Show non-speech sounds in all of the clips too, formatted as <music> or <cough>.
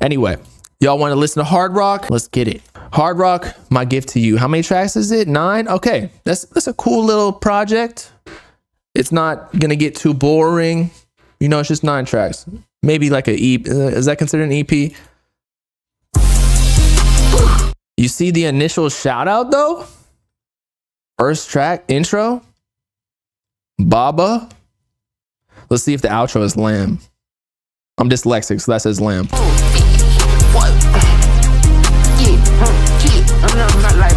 Anyway, y'all want to listen to hard rock? Let's get it. Hard rock, my gift to you. How many tracks is it? Nine. Okay, that's that's a cool little project. It's not gonna get too boring. You know, it's just nine tracks. Maybe like a EP. Uh, is that considered an EP? You see the initial shout out though? First track, intro. Baba. Let's see if the outro is lamb. I'm dyslexic, so that says lamb. What? Yeah, huh, yeah. I'm not, I'm not like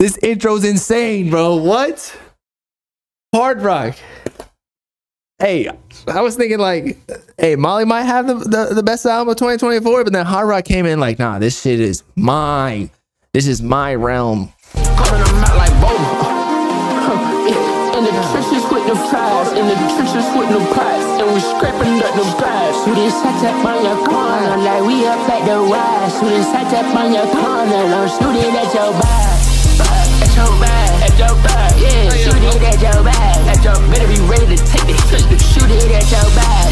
this intro's insane, bro. What? Hard rock. Hey, I was thinking like, hey, Molly might have the, the, the best album of 2024, but then Hardrock came in like, nah, this shit is mine. This is my realm. Calling out like Boba. <laughs> In the trenches with them flies, in the trenches with them pies, and we scraping dirt them pies. Shoot this hot up on your corner, like we up at the rise. Shoot this hot up on your corner, don't shoot it at your back. At your back, at your back, yeah. Shoot it at your back, at your better be ready to take the hit. Shoot it at your back,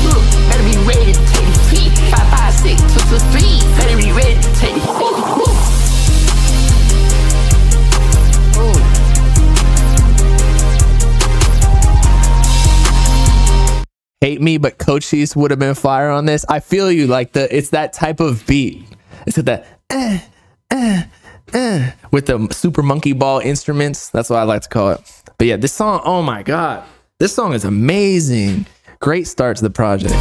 better be ready to take the heat. Five, five, six, two, two, three, better be ready to take the heat. Hate me, but Cochise would have been fire on this. I feel you. Like the, it's that type of beat. It's got that, eh, eh, eh, with the super monkey ball instruments. That's what I like to call it. But yeah, this song, oh my God. This song is amazing. Great start to the project.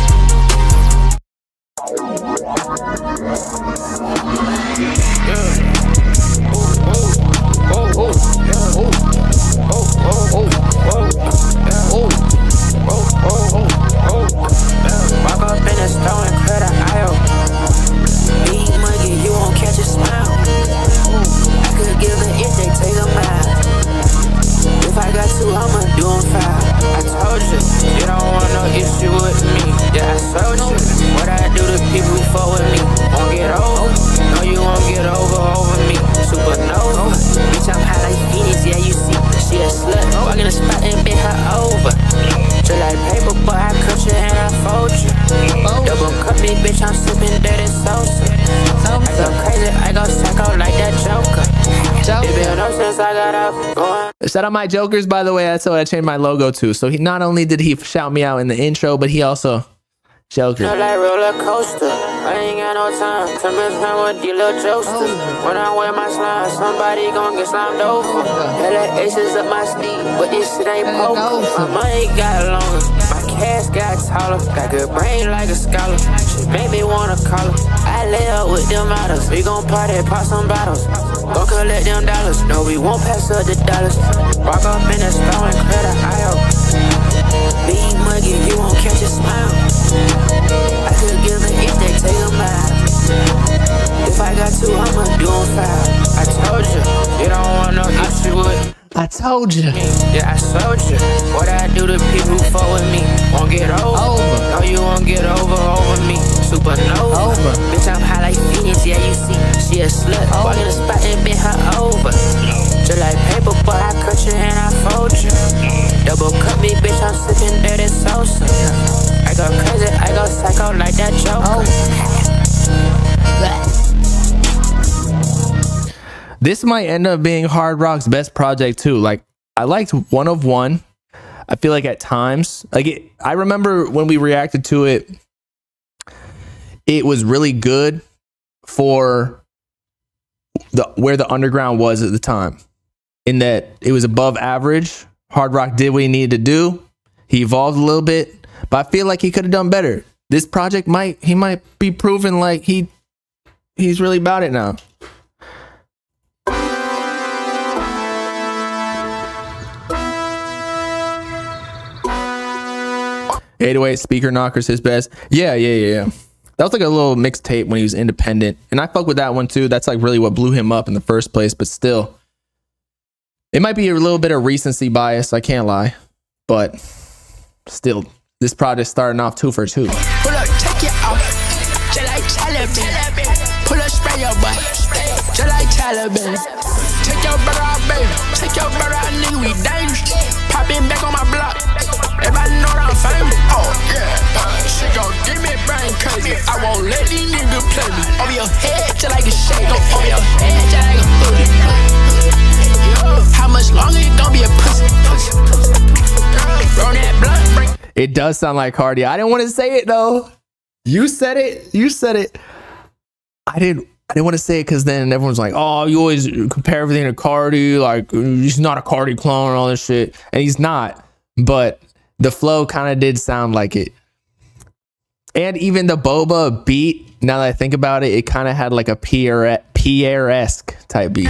Aisle. Big money, you won't catch a smile. Could give an inch, they take a mile. If I got two, I'ma do 'em five. I told you, you don't want no issue with me. Yeah, I showed you what I do to people who fuck with me. Won't get over, no, you won't get over over me. Supernova, bitch, I'm high like Phoenix, yeah, Shout out my jokers, by the way. That's what I changed my logo to. So he not only did he shout me out in the intro, but he also joker. like roller coaster. I ain't got no time to mess around with these little jokesters. When I wear my slime, somebody gon' get slimed over. Hella aces up my sleeve, but this shit ain't poker. My money got longer, cash got taller. Got good brain like a scholar. She made me wanna call her. I lay up with them models. We gon' party, pop some bottles. Go collect them dollars. No, we won't pass up the dollars. Walk up in the store and the aisle. Big muggy, you won't catch a I told you. Yeah, I told you what I do to people who fuck with me. Won't get over. Over. No, you won't get over over me. Supernova. Over. Bitch, I'm high like Phoenix, yeah, you see. She a slut. Walk in the spot and bend her over. Just like paper, but I cut you and I fold you. Double cup me, bitch, I'm sipping dirty salsa. I go crazy, I go psycho like that Joker. <laughs> This might end up being Hardrock's best project too. Like I liked One of One. I feel like at times, like it, I remember when we reacted to it, it was really good for the where the underground was at the time. In that it was above average. Hardrock did what he needed to do. He evolved a little bit, but I feel like he could have done better. This project might he might be proven like he he's really about it now. 808 speaker knockers his best. Yeah, yeah, yeah, yeah. That was like a little mixtape when he was independent. And I fuck with that one too. That's like really what blew him up in the first place, but still. It might be a little bit of recency bias, I can't lie. But still, this project starting off two for two. Take your brother out, baby. Take your brother out, nigga, we dangerous. It does sound like Carti. I didn't want to say it though. You said it. You said it. I didn't. I didn't want to say it because then everyone's like, "Oh, you always compare everything to Carti. Like he's not a Carti clone and all this shit." And he's not. But the flow kind of did sound like it. And even the boba beat. Now that I think about it, it kind of had like a Pierre Pierre esque type beat.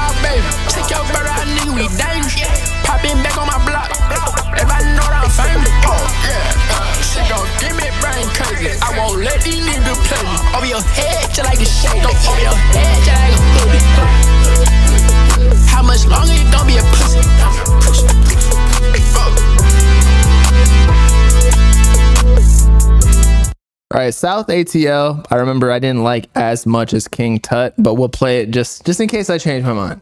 baby. Take your brother nigga, we dangerous. Popping back on my block. Know that I'm famous. Oh, yeah. Uh, gon' give me brain crazy. I won't let these niggas play me. Over your head, just like a. Go over your head, just like a booty. How much longer you gon' be a pussy? All right, South ATL. I remember I didn't like as much as King Tut, but we'll play it just just in case I change my mind.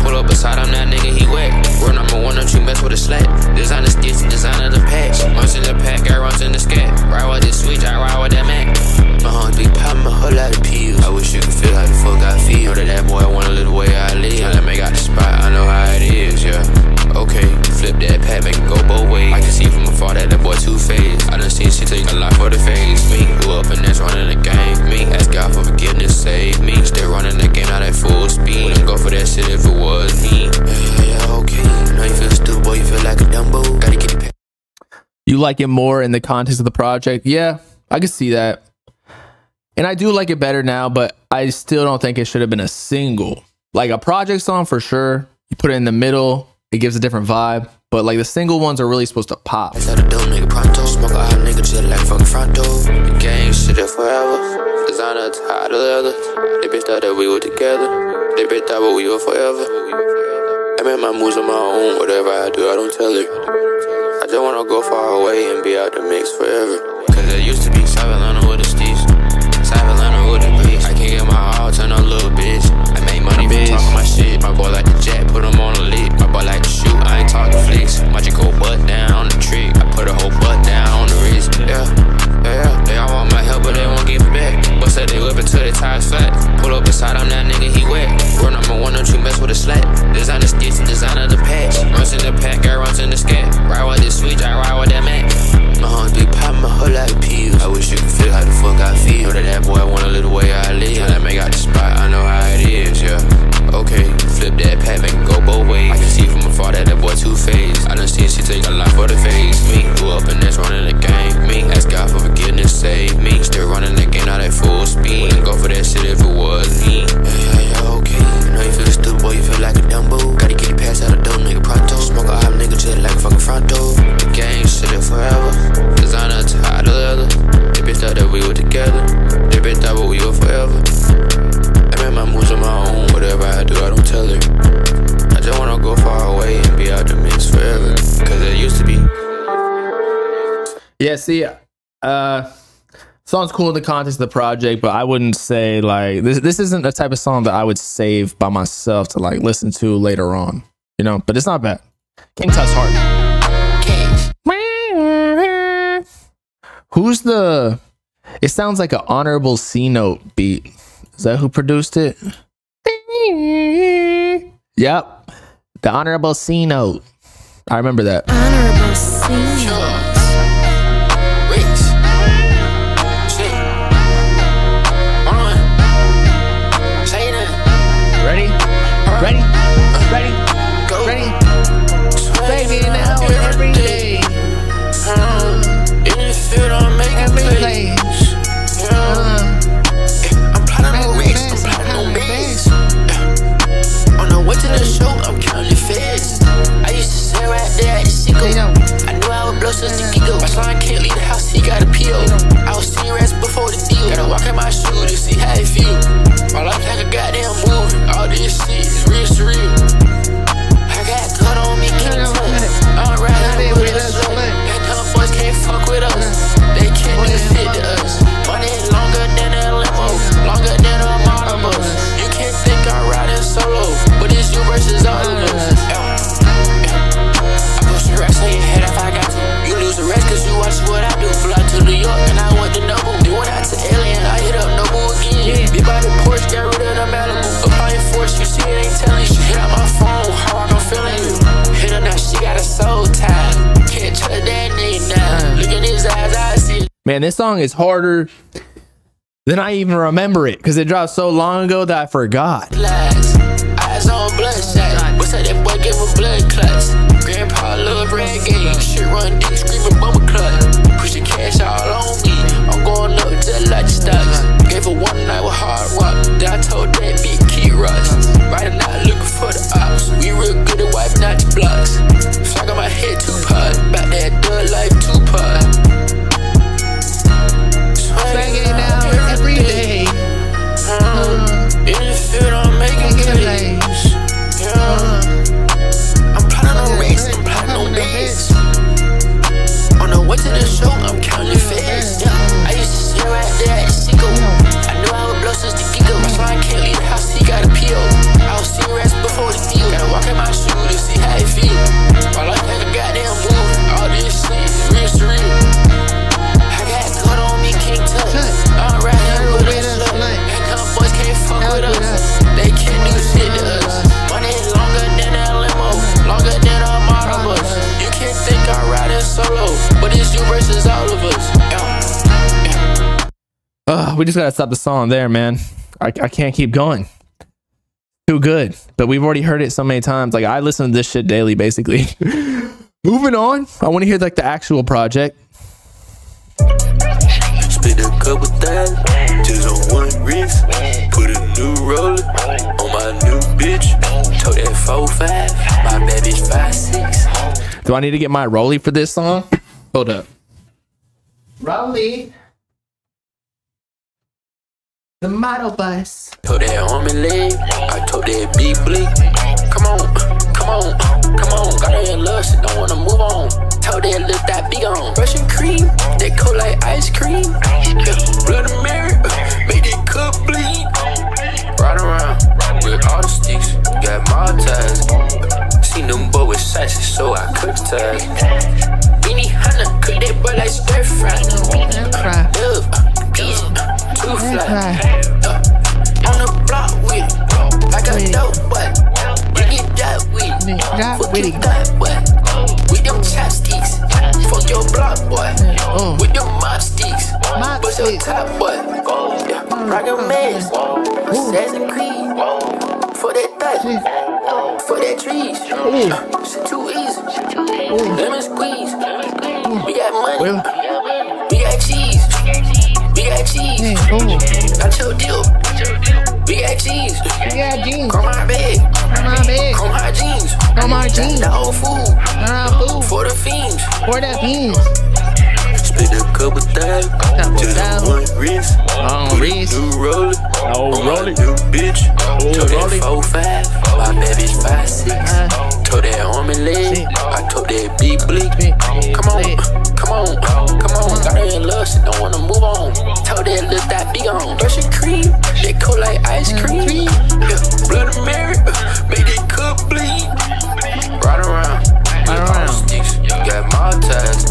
Beside him, that nigga, he wet. We're number one, don't you mess with a slack. Design the skits and design of the patch. Runs in the pack, I runs in the scat. Ride with this like it more in the context of the project? Yeah, I can see that. And I do like it better now, but I still don't think it should have been a single. Like a project song for sure. You put it in the middle, it gives a different vibe. But like the single ones are really supposed to pop. Designer tired of leather. They bitch thought that we were together. They bitch thought we were forever. I make my moves on my own. Whatever I do, I don't tell her. I just wanna go far away and be out the mix forever. Cause it used to be South Atlanta with the steez. South Atlanta with the police. I can't get my all turn a little bitch. I made money from talking my shit. My boy like the jack, put him on the lid. My boy like to shoot, I ain't talking flicks. Chick go butt down on the trick. I put a whole butt down on the wrist. Yeah, they all want my help, but they won't give it back. Bust that they whip until they tires flat. Pull up beside him, that nigga, he wet. We're number one, don't you mess with a slack. Design the stitch and design of the patch. Runs in the pack, girl runs in the scat. Ride with this switch, I ride with that Mac. My heart be popping my whole lot of pills. I wish you could feel how the fuck I feel. Know that that boy want a little way I live. That man got the spot, I know how it is, yeah. Okay, flip that pack, make it go both ways. I can see from afar that that boy two-faced. I done seen song's cool in the context of the project, but I wouldn't say like this. This isn't the type of song that I would save by myself to like listen to later on. You know, but it's not bad. King Tut's heart. Who's the? It sounds like an honorable C note beat. Is that who produced it? Yep, the honorable C note. I remember that. Honorable C note. Man, this song is harder than I even remember it because it dropped so long ago that I forgot. Blood we just gotta stop the song there, man. I, I can't keep going. Too good. But we've already heard it so many times. Like I listen to this shit daily, basically. <laughs> Moving on. I want to hear like the actual project. A couple thousand, just on one wrist. Put a new roller on my new bitch. Told that four five, my five six. Do I need to get my rolly for this song? Hold up. Rolly. The model bus. Told that homie leg, I told that be bleak. Come on. Mm, cool. I told deal. We got jeans. We got jeans. Come on, bed. Come on, bed. Come on, jeans. Come on, jeans. The whole food. Nah, food. For the fiends. For the fiends. Spit a couple thousand. Couple just thousand. one wrist. On wrist. New roller. No roller. New bitch. Oh, told roller. that four five. My baby's five six. Uh, told that arm and leg. I told that big bleak. Come on come on. Come on, got her in love, she don't wanna move on. Told that look that be gone. Brush Russian cream, that cold like ice cream. Mm-hmm. Yeah, Blood of Mary, uh, make that cup bleed. Right around, right around. Sticks, got my ties.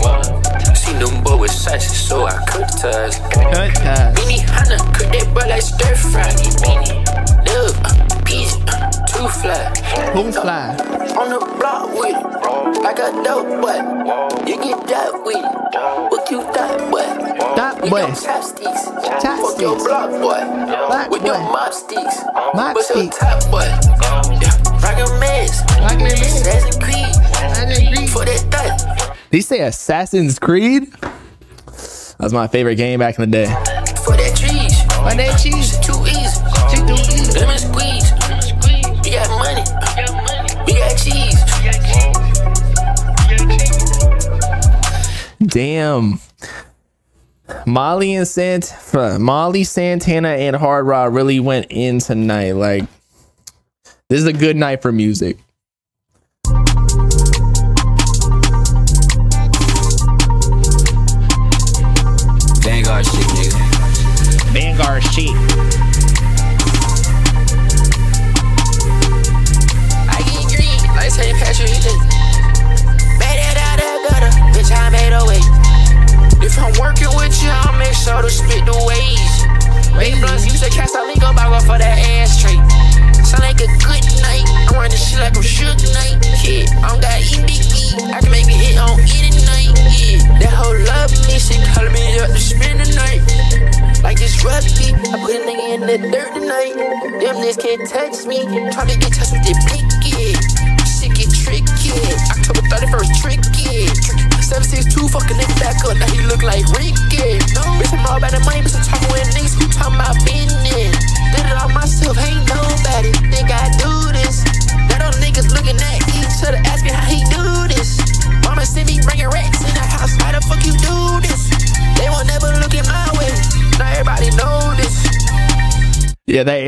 Seen them boy with sizes, so I cut ties. Cut ties. Mini Hannah, cut that butt like stir fry. Boom fly. On the block with it, like a dope boy. You get that with it. What you thought, boy? That boy. gon' chopsticks. Chopsticks. Fuck your block, boy. Black With your mop sticks. Mop your sticks. top, boy? Yeah, rock a mess. Like that man. Assassin's Creed. I agree. For that thought. Did you say Assassin's Creed? That was my favorite game back in the day. For that trees. Why that cheese? Damn. Molly and Sant Molly Santana and Hardrock really went in tonight. Like this is a good night for music.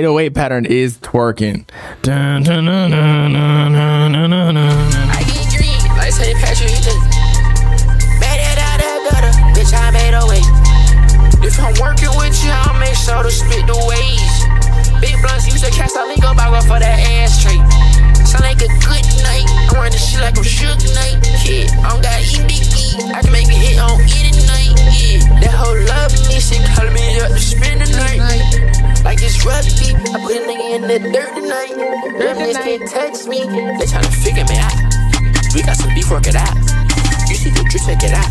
808 pattern is twerking. A. Oh if I'm working with you, I'll make sure to split the. Big blunts a cast, I for that ashtray. Sound like a good night, I'm running shit like I'm shook night. Yeah, I don't got eat big E, I can make it hit on any night. Yeah, that whole love me, she calling me up to spend the night. Like it's rugby, I put a nigga in the dirt tonight. Them niggas can't touch me, they tryna figure me out. We got some beef, work it out. You see the drip, check it out.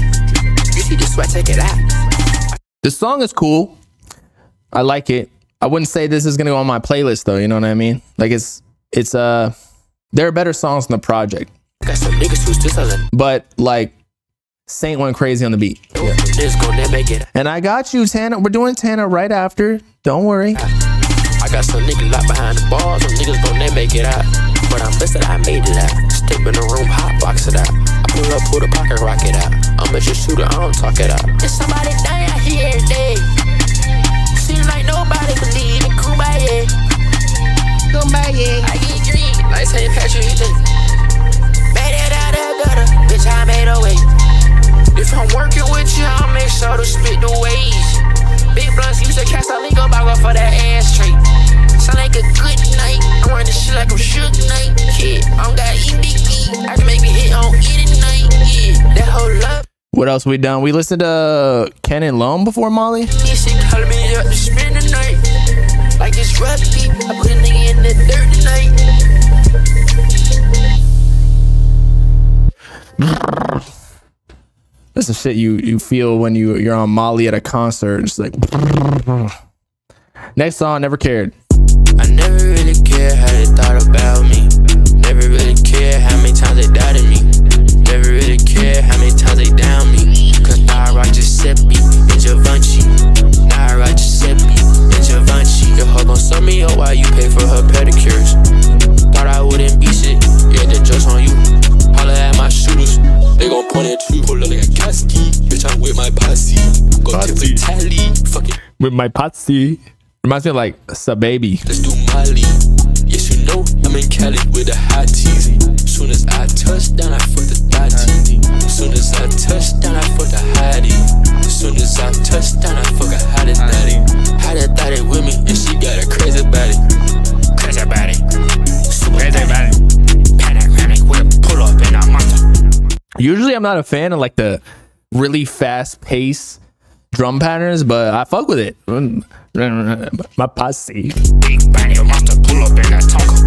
You see the sweat, check it out. The song is cool. I like it. I wouldn't say this is gonna go on my playlist though. You know what I mean? Like it's it's uh there are better songs in the project, Got some niggas who's just selling. but like Saint went crazy on the beat. Yeah. Niggas gon' never make it. And I got you, Tana. We're doing Tana right after. Don't worry. Ah. I got some niggas locked behind the bar. Some niggas gon' never make it out. But I'm blessed that I made it out. Step in the room, hot box it out. I pull up, pull the pocket, rock it out. I'm a just shooter, I don't talk it out. It's somebody dying out here every day. Seems like nobody believe in Kumbaya. Kumbaya. I get green, like St. Patrick, just made it out of gutter. Bitch, I made a way. If I'm working with you, I'll make sure to split the ways. Big blunts use a cast, I link up, I go for that ashtray. Sound like a good night, I'm running shit like I'm shook night. Yeah, I don't got eat big E, I can make it hit on any night. Yeah, that whole love. What else we done? We listened to uh, Ken and Lone before Molly. This That's the shit you you feel when you you're on Molly at a concert. It's like next song, never cared. I never really cared how they thought about with my patsy. Reminds me of like SahBabii. Let's do Molly. Yes, you know I'm in Cali with a hot teasy. Soon as I touch down, I fuck the. Soon as I touch down, I fuck the hottie. Soon as I touch down, I fuck a daddy. Daddy with me, and she got a crazy body. Crazy body. Super crazy body. Panoramic with a pull up in a monster. Usually, I'm not a fan of like the really fast pace drum patterns, but I fuck with it. My posse. Big monster pull up Tonka.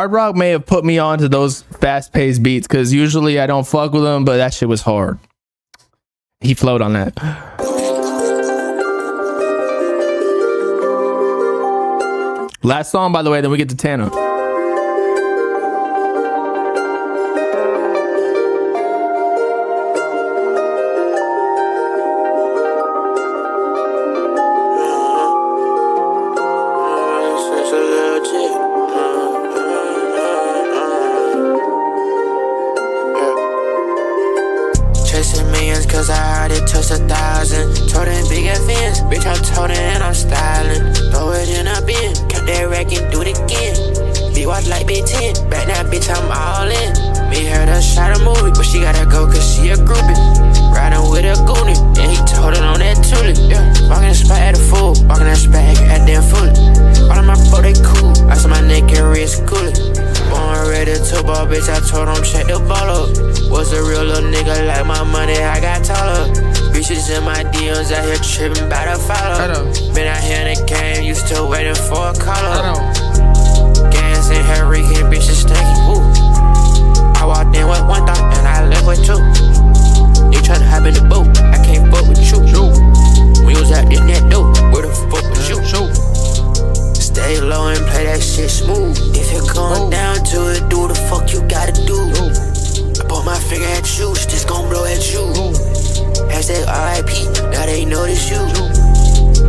Hardrock may have put me onto those fast paced beats because usually I don't fuck with them, but that shit was hard. He flowed on that. Last song, by the way, then we get to Tana. Got taller. Bitches in my DMs out here tripping by the follow. Been out here in the game, you still waiting for a call up. Gas in her reeking, bitches stinky. Woo. I walked in with one thought and I left with two. You tryna hop in the boat, I can't fuck with you. We was out in that dope, where the fuck was you? Stay low and play that shit smooth. If you're going down to it, do the fuck you gotta do. Put my finger at you, just gon' blow at you. RIP, now they this you.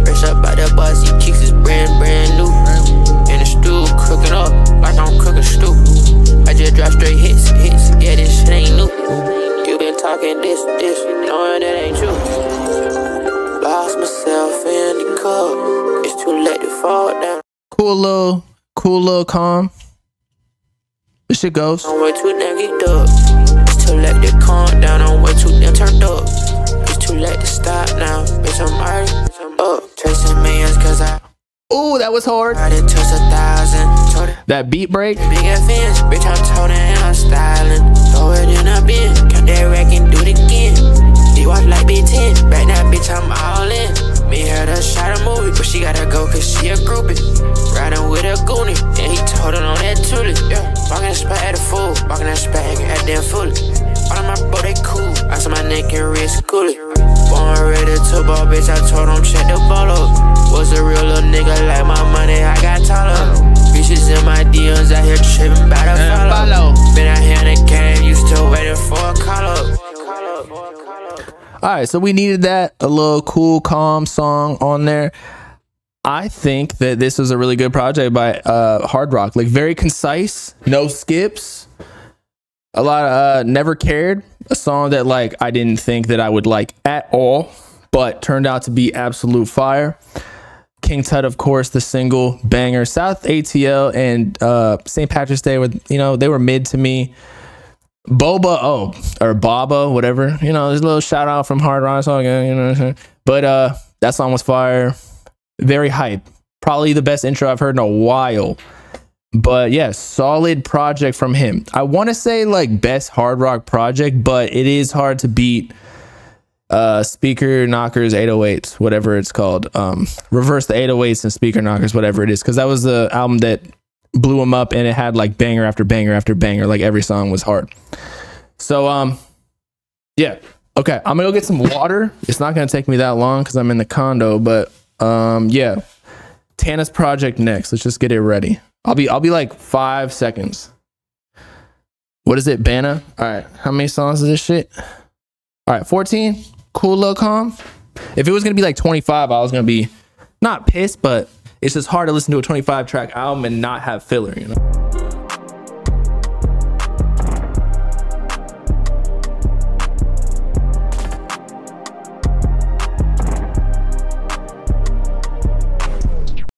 Fresh up by the bus, you brand, brand new. In the stew, cooking up like I'm cooking stew. I just drop straight hits, hits, yeah, this shit ain't new. You been talking this, this, knowing that ain't true. Lost myself in the cup, it's too late to fall down. Cool little, cool little calm. This shit goes. I'm way too damn geeked up. It's too late to calm down. I'm way too damn turned up. It's too late to stop now. Bitch, I'm already up. Chasing millions cause I Ooh, that was hard. already touched a thousand. Told That beat break. Bitch, I'm toting and I'm styling. Throw it in a bin. Count that rack and do it again. They watch like Big 10. Right now, bitch, I'm all in. Me heard her shot a movie, but she gotta go cause she a groupie. Riding with a goonie, and he told her on that tulip. Yeah, walking the spot at a fool, walking that spot at damn fully. All of my bro, they cool. I saw my neck and wrist coolie. Born ready to ball, bitch. I told him check the ball up. Was a real little nigga like my money, I got taller. Bitches in my DMs out here tripping by the follow. All right, so we needed that a little cool, calm song on there. I think that this was a really good project by uh, Hardrock. Like very concise, no skips. A lot of uh, never cared. A song that like I didn't think that I would like at all, but turned out to be absolute fire. King Tut, of course, the single banger. South ATL and uh, St. Patrick's Day were you know they were mid to me. Boba, oh, or Baba, whatever. You know, there's a little shout out from Hardrock song, you know what I'm saying? But uh that song was fire. Very hype. Probably the best intro I've heard in a while. But yeah, solid project from him. I want to say like best hard rock project, but it is hard to beat uh speaker knockers 808s whatever it's called um reverse the 808s and speaker knockers whatever it is because that was the album that blew him up and it had like banger after banger after banger like every song was hard. So um yeah okay i'm gonna go get some water. It's not gonna take me that long because i'm in the condo but um yeah. Tana's project next. Let's just get it ready. I'll be i'll be like five seconds. What is it bana all right how many songs is this shit? All right 14 cool little calm. If it was gonna be like 25 i was gonna be not pissed but it's just hard to listen to a 25 track album and not have filler you know